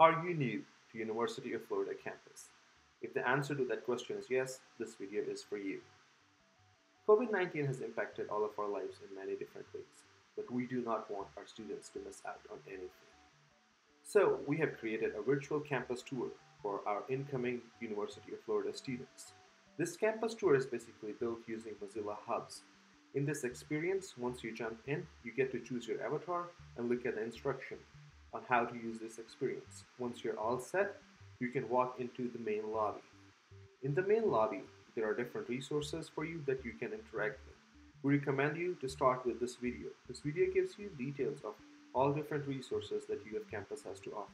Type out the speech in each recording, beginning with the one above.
Are you new to University of Florida campus? If the answer to that question is yes, this video is for you. COVID-19 has impacted all of our lives in many different ways, but we do not want our students to miss out on anything. So we have created a virtual campus tour for our incoming University of Florida students. This campus tour is basically built using Mozilla Hubs. In this experience, once you jump in, you get to choose your avatar and look at the instruction on how to use this experience. Once you're all set, you can walk into the main lobby. In the main lobby, there are different resources for you that you can interact with. We recommend you to start with this video. This video gives you details of all different resources that UF Campus has to offer.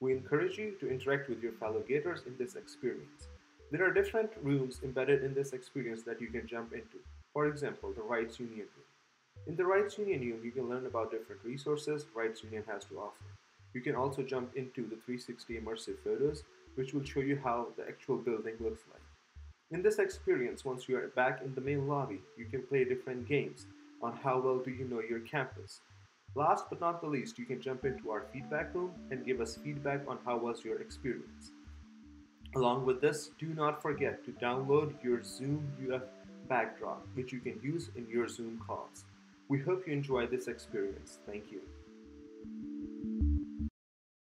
We encourage you to interact with your fellow Gators in this experience. There are different rooms embedded in this experience that you can jump into. For example, the Reitz Union room. In the Reitz Union room, you can learn about different resources Reitz Union has to offer. You can also jump into the 360 immersive photos, which will show you how the actual building looks like. In this experience, once you are back in the main lobby, you can play different games on how well do you know your campus. Last but not the least, you can jump into our feedback room and give us feedback on how was your experience. Along with this, do not forget to download your Zoom UF backdrop, which you can use in your Zoom calls. We hope you enjoy this experience. Thank you.